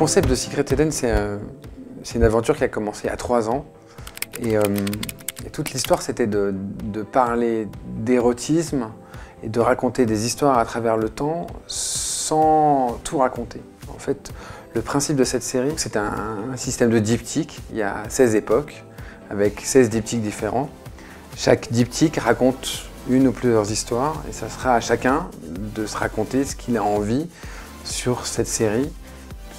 concept de Secret Eden, c'est une aventure qui a commencé il y a trois ans. Et, toute l'histoire, c'était de, parler d'érotisme et de raconter des histoires à travers le temps sans tout raconter. En fait, le principe de cette série, c'est un, un, système de diptyque. Il y a 16 époques, avec 16 diptyques différents. Chaque diptyque raconte une ou plusieurs histoires, et ça sera à chacun de se raconter ce qu'il a envie sur cette série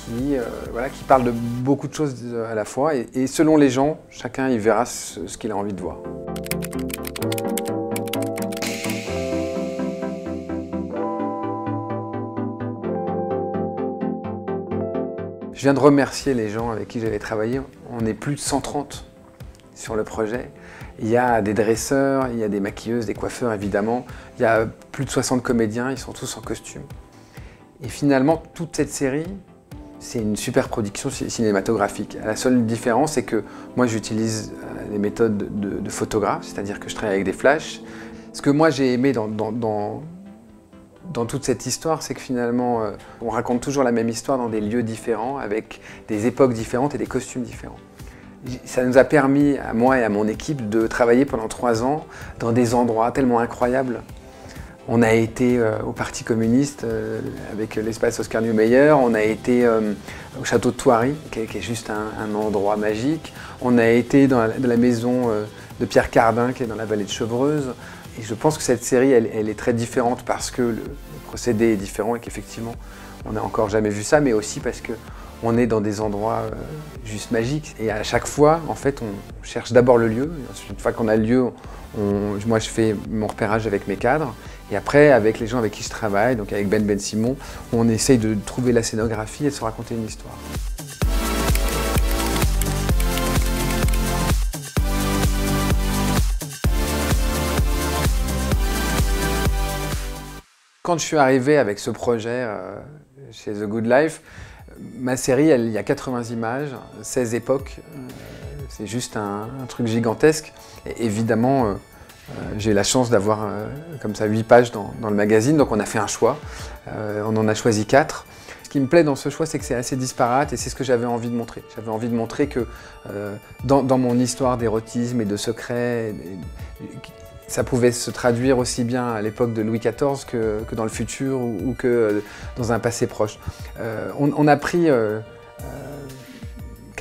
qui, euh, voilà, qui parle de beaucoup de choses à la fois. Et, selon les gens, chacun y verra ce qu'il a envie de voir. Je viens de remercier les gens avec qui j'avais travaillé. On est plus de 130 sur le projet. Il y a des dresseurs, il y a des maquilleuses, des coiffeurs évidemment. Il y a plus de 60 comédiens, ils sont tous en costume. Et finalement, toute cette série, c'est une super production cinématographique. La seule différence, c'est que moi, j'utilise euh, les méthodes de, photographe, c'est-à-dire que je travaille avec des flashs. Ce que moi, j'ai aimé dans, dans, toute cette histoire, c'est que finalement, euh, on raconte toujours la même histoire dans des lieux différents, avec des époques différentes et des costumes différents. Ça nous a permis, à moi et à mon équipe, de travailler pendant trois ans dans des endroits tellement incroyables on a été euh, au Parti communiste euh, avec l'espace Oscar Niemeyer, on a été euh, au château de Thoiry, qui est, juste un, endroit magique, on a été dans la, maison de Pierre Cardin, qui est dans la vallée de Chevreuse. Et je pense que cette série, elle, est très différente parce que le, procédé est différent et qu'effectivement, on n'a encore jamais vu ça, mais aussi parce que on est dans des endroits juste magiques. Et à chaque fois, en fait, on cherche d'abord le lieu. une fois qu'on a le lieu, moi, je fais mon repérage avec mes cadres. Et après, avec les gens avec qui je travaille, donc avec Ben Ben Simon, on essaye de trouver la scénographie et de se raconter une histoire. Quand je suis arrivé avec ce projet euh, chez The Good Life, ma série, il y a 80 images, 16 époques. Euh, c'est juste un, truc gigantesque. Évidemment, euh, j'ai eu la chance d'avoir euh, comme ça 8 pages dans, le magazine, donc on a fait un choix. Euh, on en a choisi 4. Ce qui me plaît dans ce choix, c'est que c'est assez disparate et c'est ce que j'avais envie de montrer. J'avais envie de montrer que dans, mon histoire d'érotisme et de secret, ça pouvait se traduire aussi bien à l'époque de Louis XIV que, dans le futur ou, que dans un passé proche. on, a pris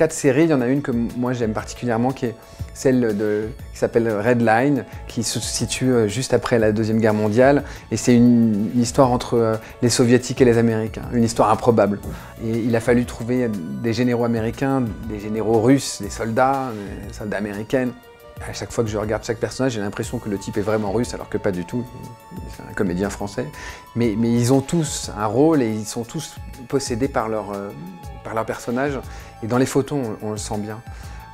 quatre séries, il y en a une que moi j'aime particulièrement qui est celle de, qui s'appelle Red Line, qui se situe euh, juste après la Deuxième Guerre mondiale. Et c'est une, histoire entre euh, les Soviétiques et les Américains, une histoire improbable. Et il a fallu trouver des généraux américains, des généraux russes, des soldats, des soldats américains. À chaque fois que je regarde chaque personnage, j'ai l'impression que le type est vraiment russe, alors que pas du tout. C'est un comédien français. Mais, mais, ils ont tous un rôle et ils sont tous possédés par leur, euh, par leur personnage. Et dans les photos, on le sent bien.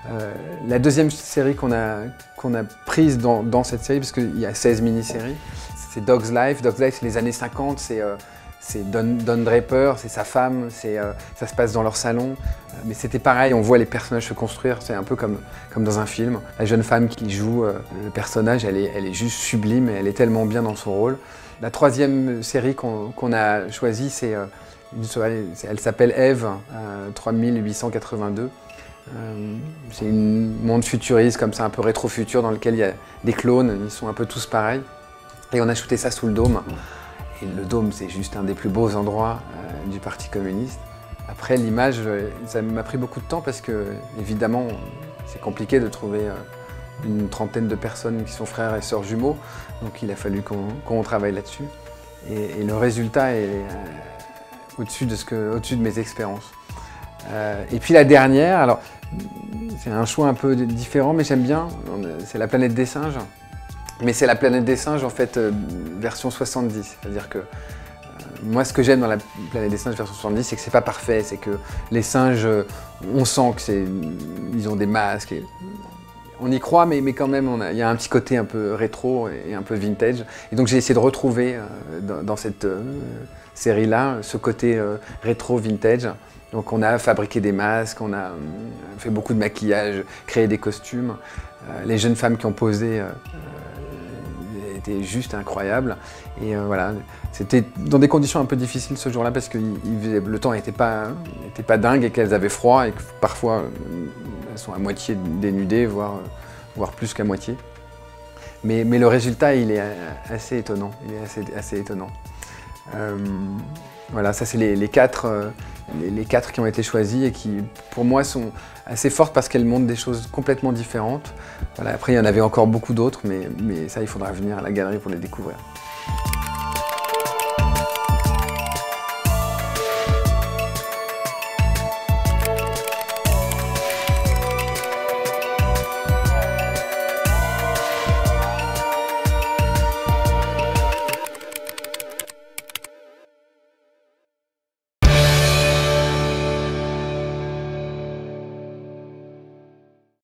Euh, la deuxième série qu'on a, qu'on a prise dans, cette série, parce qu'il y a 16 mini-séries, c'est Dog's Life. Dog's Life, c'est les années 50, c'est euh, Don, Draper, c'est sa femme, euh, ça se passe dans leur salon. Mais c'était pareil, on voit les personnages se construire, c'est un peu comme, comme dans un film. La jeune femme qui joue le personnage, elle est, elle est juste sublime elle est tellement bien dans son rôle. La troisième série qu'on a choisie, c'est elle s'appelle Eve, 3882. Euh, c'est un monde futuriste, comme ça, un peu rétro-futur, dans lequel il y a des clones, ils sont un peu tous pareils. Et on a shooté ça sous le dôme. Et le dôme, c'est juste un des plus beaux endroits euh, du Parti communiste. Après, l'image, euh, ça m'a pris beaucoup de temps parce que, évidemment, c'est compliqué de trouver une trentaine de personnes qui sont frères et sœurs jumeaux. Donc il a fallu qu'on travaille là-dessus. Et, le résultat est au-dessus de, au -dessus de mes expériences. et puis la dernière, alors c'est un choix un peu différent, mais j'aime bien. C'est la planète des singes. Mais c'est la planète des singes, en fait, euh, version 70. C'est-à-dire que euh, moi, ce que j'aime dans la planète des singes version 70, c'est que c'est pas parfait. C'est que les singes, euh, on sent qu'ils ont des masques. on y croit, mais, quand même, il y a un petit côté un peu rétro et un peu vintage. Et donc, j'ai essayé de retrouver dans, cette série-là ce côté rétro vintage. Donc on a fabriqué des masques, on a euh, fait beaucoup de maquillage, créé des costumes. Euh, les jeunes femmes qui ont posé, euh, était juste incroyable. Et voilà, c'était dans des conditions un peu difficiles ce jour-là parce que le temps n'était pas, pas dingue et qu'elles avaient froid et que parfois elles sont à moitié dénudées, voire, voire plus qu'à moitié. Mais, mais, le résultat, il est assez étonnant. Il est assez, assez étonnant. Voilà, ça c'est les, quatre, les, quatre qui ont été choisis et qui, pour moi, sont assez fortes parce qu'elles montrent des choses complètement différentes. Voilà, après, il y en avait encore beaucoup d'autres, mais ça, il faudra venir à la galerie pour les découvrir.